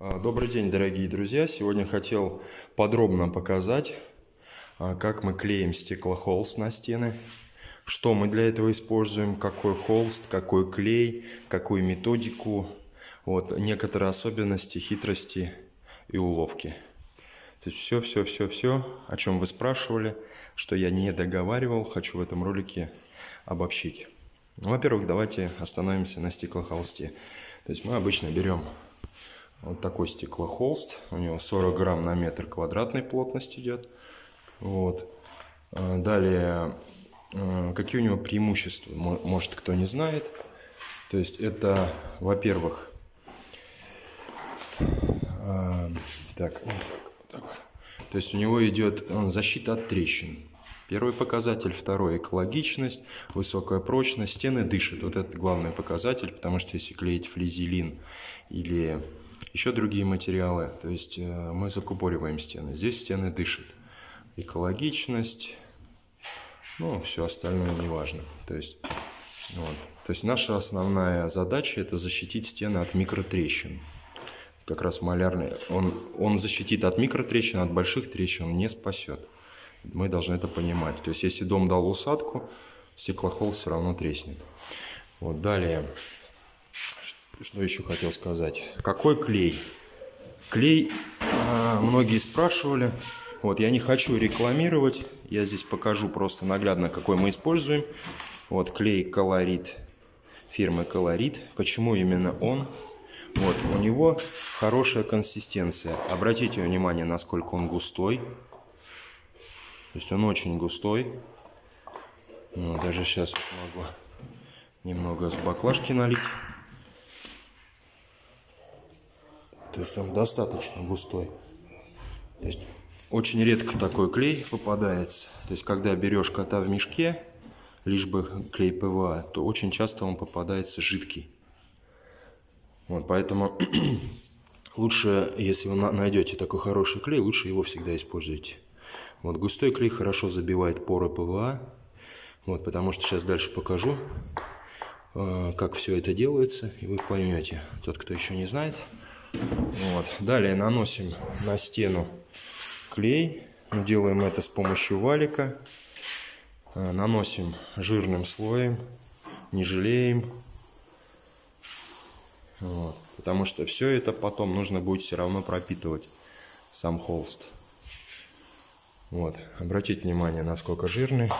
А, Добрый день, дорогие друзья! Сегодня хотел подробно показать, а, как мы клеим стеклохолст на стены, что мы для этого используем, какой холст, какой клей, какую методику, вот, некоторые особенности, хитрости и уловки. То есть все, все, все, все, о чем вы спрашивали, что я не договаривал, хочу в этом ролике обобщить. Ну, Во-первых, давайте остановимся на стеклохолсте. То есть мы обычно берем вот такой стеклохолст. У него 40 грамм на метр квадратной плотность идет. Вот. А, Далее, а, какие у него преимущества, мо- может кто не знает. То есть это, во-первых, а, так, вот так. То есть у него идет защита от трещин. Первый показатель, второй экологичность, высокая прочность, стены дышат. Вот это главный показатель, потому что если клеить флизелин или еще другие материалы, то есть э, мы закупориваем стены. Здесь стены дышат. Экологичность, ну, все остальное не важно. То есть, вот. то есть наша основная задача это защитить стены от микротрещин. Как раз малярный, он, он защитит от микротрещин, от больших трещин не спасет. Мы должны это понимать. То есть, если дом дал усадку, стеклохол все равно треснет. Вот далее, что еще хотел сказать? Какой клей? Клей, а, многие спрашивали. Вот, я не хочу рекламировать. Я здесь покажу просто наглядно, какой мы используем. Вот, клей колорит фирмы Колорит. Почему именно он? Вот, у него хорошая консистенция. Обратите внимание, насколько он густой. То есть он очень густой. Ну, даже сейчас могу немного с баклажки налить. То есть он достаточно густой. То есть очень редко такой клей попадается. То есть когда берешь кота в мешке, лишь бы клей ПВА, то очень часто он попадается жидкий. Вот, поэтому лучше, если вы на- найдете такой хороший клей, лучше его всегда используйте. Вот густой клей хорошо забивает поры ПВА. Вот, потому что сейчас дальше покажу, э, как все это делается, и вы поймете, тот, кто еще не знает. Вот. Далее наносим на стену клей. Мы Делаем это с помощью валика. Э, Наносим жирным слоем, не жалеем. Вот. Потому что все это потом нужно будет все равно пропитывать сам холст. Вот. Обратите внимание, насколько жирный.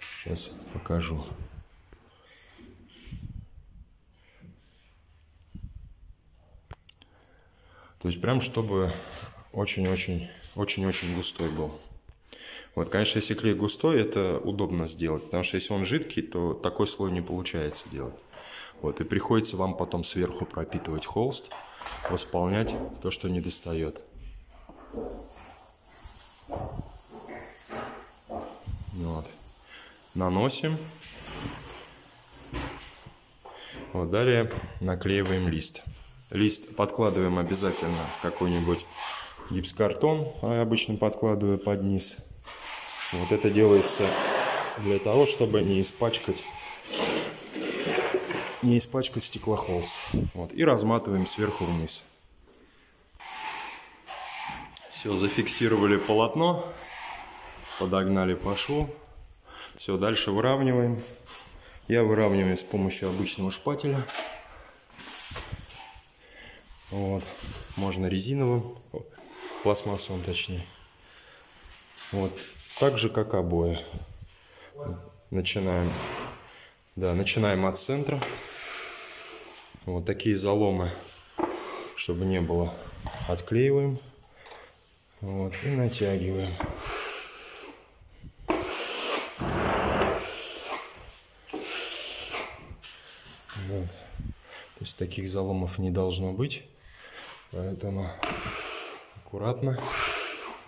Сейчас покажу. То есть прям чтобы очень-очень, очень-очень густой был. Вот, конечно, если клей густой, это удобно сделать, потому что если он жидкий, то такой слой не получается делать. Вот, и приходится вам потом сверху пропитывать холст, восполнять то, что не достает. Вот. Наносим. Вот, далее наклеиваем лист. Лист подкладываем обязательно какой-нибудь гипсокартон, а я обычно подкладываю под низ. Вот это делается для того, чтобы не испачкать не испачкать стеклохолст. Вот. И разматываем сверху вниз. Все, зафиксировали полотно, подогнали по шву. Все, дальше выравниваем. Я выравниваю с помощью обычного шпателя. Вот. Можно резиновым, пластмассовым точнее. Вот. Так же, как обои. Начинаем. Да, начинаем от центра. Вот такие заломы, чтобы не было, отклеиваем. Вот, и натягиваем. Вот. То есть таких заломов не должно быть. Поэтому аккуратно,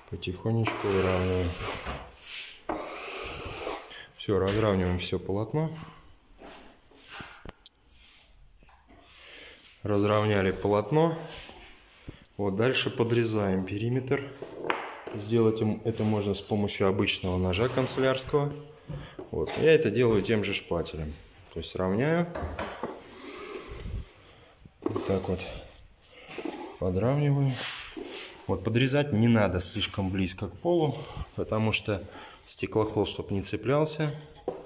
потихонечку выравниваем. Все, разравниваем все полотно. Разровняли полотно. Вот дальше подрезаем периметр. Сделать это можно с помощью обычного ножа канцелярского. Вот. Я это делаю тем же шпателем. То есть равняю. Вот так вот. Подравниваем. Вот подрезать не надо слишком близко к полу, потому что стеклохолст, чтобы не цеплялся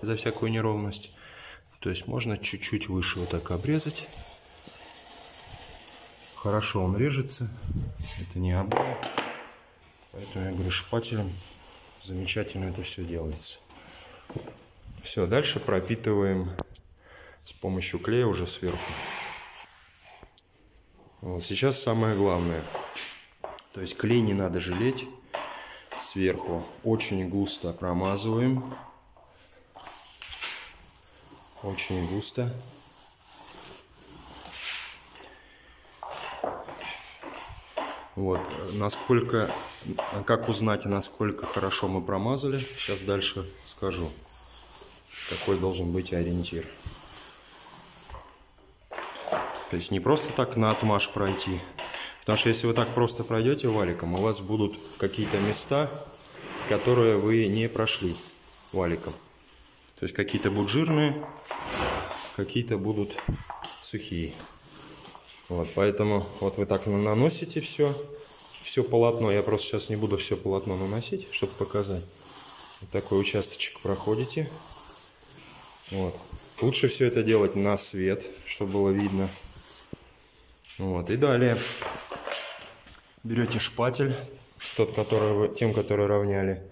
за всякую неровность. То есть можно чуть-чуть выше вот так обрезать. Хорошо он режется. Это не обои. Поэтому я говорю, шпателем замечательно это все делается. Все, дальше пропитываем с помощью клея уже сверху. Вот сейчас самое главное. То есть клей не надо жалеть. Сверху очень густо промазываем. Очень густо. Вот, насколько, как узнать, насколько хорошо мы промазали, сейчас дальше скажу, какой должен быть ориентир. То есть не просто так на отмаш пройти, потому что если вы так просто пройдете валиком, у вас будут какие-то места, которые вы не прошли валиком. То есть какие-то будут жирные, какие-то будут сухие. Вот, поэтому вот вы так наносите все, все полотно. Я просто сейчас не буду все полотно наносить, чтобы показать. Вот такой участочек проходите. Вот. Лучше все это делать на свет, чтобы было видно. Вот. И далее берете шпатель, тот, который вы, тем, который равняли,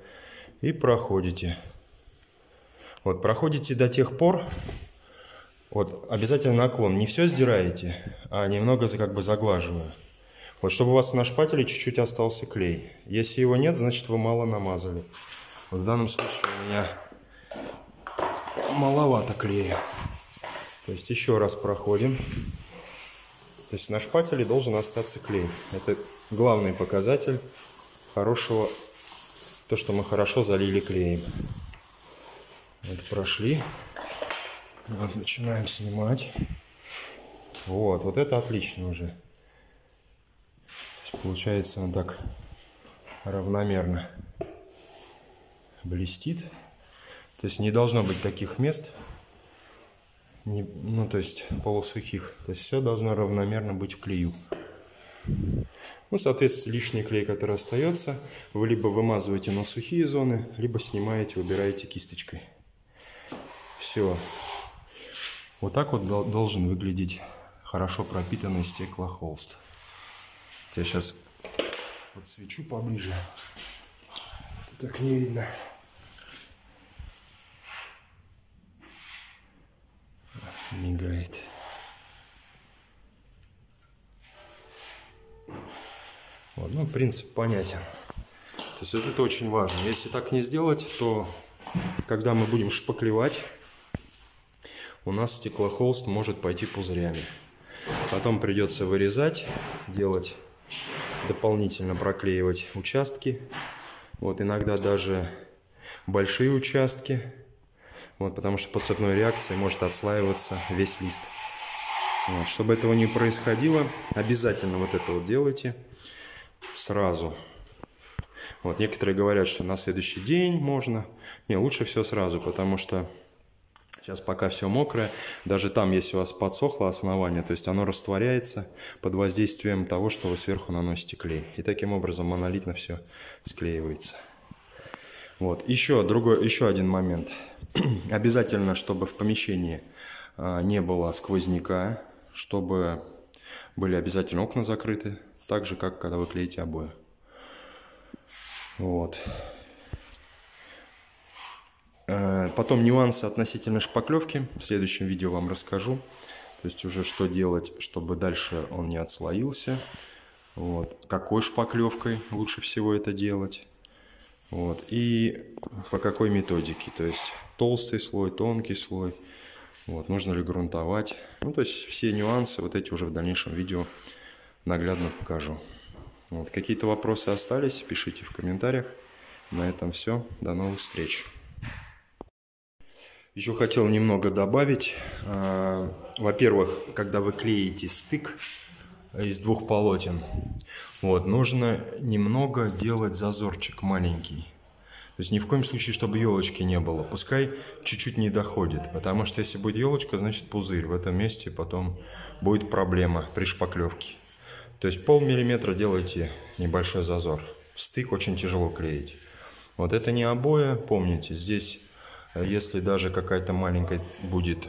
и проходите. Вот, проходите до тех пор, вот, обязательно наклон. Не все сдираете, а немного как бы заглаживаю. Вот, чтобы у вас на шпателе чуть-чуть остался клей. Если его нет, значит вы мало намазали. Вот в данном случае у меня маловато клея. То есть еще раз проходим. То есть на шпателе должен остаться клей. Это главный показатель хорошего, то, что мы хорошо залили клеем. Вот прошли. Вот, начинаем снимать. Вот, вот это отлично уже. Получается он так равномерно блестит. То есть не должно быть таких мест, не, ну то есть полусухих. То есть все должно равномерно быть в клею. Ну, соответственно, лишний клей, который остается, вы либо вымазываете на сухие зоны, либо снимаете, убираете кисточкой. Все. Вот так вот должен выглядеть хорошо пропитанный стеклохолст. Я сейчас подсвечу поближе. Это так не видно. Мигает. Вот, ну, принцип понятен. То есть это очень важно. Если так не сделать, то когда мы будем шпаклевать, у нас стеклохолст может пойти пузырями. Потом придется вырезать, делать дополнительно проклеивать участки. Вот иногда даже большие участки. Вот, потому что по цепной реакции может отслаиваться весь лист. Вот, чтобы этого не происходило, обязательно вот это вот делайте сразу. Вот, некоторые говорят, что на следующий день можно. Не, лучше все сразу, потому что Сейчас пока все мокрое, даже там, если у вас подсохло основание, то есть оно растворяется под воздействием того, что вы сверху наносите клей. И таким образом монолитно все склеивается. Вот, еще, другой, еще один момент. Обязательно, чтобы в помещении а, не было сквозняка, чтобы были обязательно окна закрыты, так же, как когда вы клеите обои. Вот. Э, потом нюансы относительно шпаклевки. В следующем видео вам расскажу. То есть уже что делать, чтобы дальше он не отслоился. Вот. Какой шпаклевкой лучше всего это делать. Вот. И по какой методике. То есть толстый слой, тонкий слой. Вот. Нужно ли грунтовать. Ну, то есть все нюансы вот эти уже в дальнейшем видео наглядно покажу. Вот. Какие-то вопросы остались, пишите в комментариях. На этом все. До новых встреч. Еще хотел немного добавить. А, во-первых, когда вы клеите стык из двух полотен, вот, нужно немного делать зазорчик маленький. То есть ни в коем случае, чтобы елочки не было. Пускай чуть-чуть не доходит, потому что если будет елочка, значит пузырь. В этом месте потом будет проблема при шпаклевке. То есть пол миллиметра делайте небольшой зазор. Стык очень тяжело клеить. Вот это не обои, помните, здесь, э, если даже какая-то маленькая будет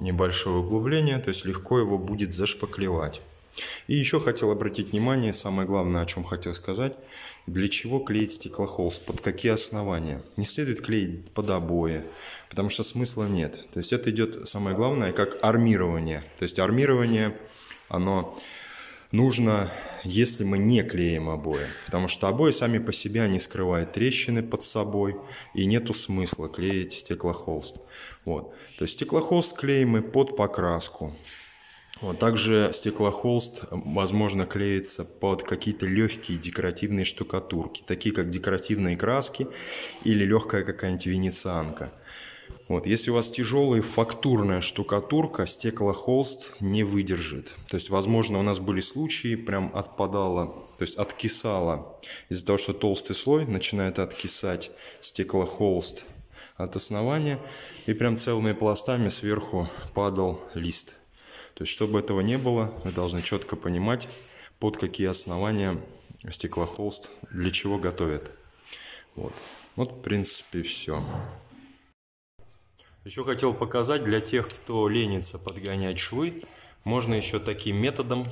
небольшое углубление, то есть легко его будет зашпаклевать. И еще хотел обратить внимание, самое главное, о чем хотел сказать, для чего клеить стеклохолст, под какие основания. Не следует клеить под обои, потому что смысла нет. То есть это идет, самое главное, как армирование. То есть армирование, оно нужно, если мы не клеим обои. Потому что обои сами по себе, они скрывают трещины под собой, и нету смысла клеить стеклохолст. Вот. То есть стеклохолст клеим мы под покраску. Также стеклохолст, возможно, клеится под какие-то легкие декоративные штукатурки, такие как декоративные краски или легкая какая-нибудь венецианка. Вот, если у вас тяжелая фактурная штукатурка, стеклохолст не выдержит. То есть, возможно, у нас были случаи, прям отпадало, то есть откисало. Из-за того, что толстый слой начинает откисать стеклохолст от основания, и прям целыми пластами сверху падал лист. То есть, чтобы этого не было, вы должны четко понимать, под какие основания стеклохолст для чего готовят. Вот, вот в принципе, все. Еще хотел показать для тех, кто ленится подгонять швы, можно еще таким методом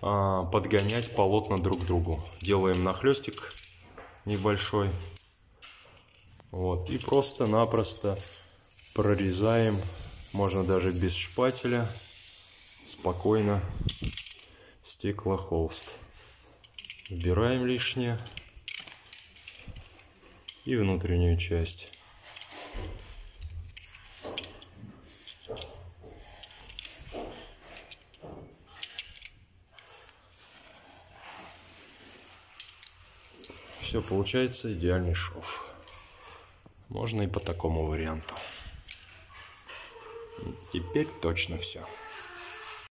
а, подгонять полотна друг к другу. Делаем нахлестик небольшой. Вот, и просто-напросто прорезаем, можно даже без шпателя, спокойно стеклохолст. Убираем лишнее и внутреннюю часть. Все, получается идеальный шов. Можно и по такому варианту. Теперь точно все.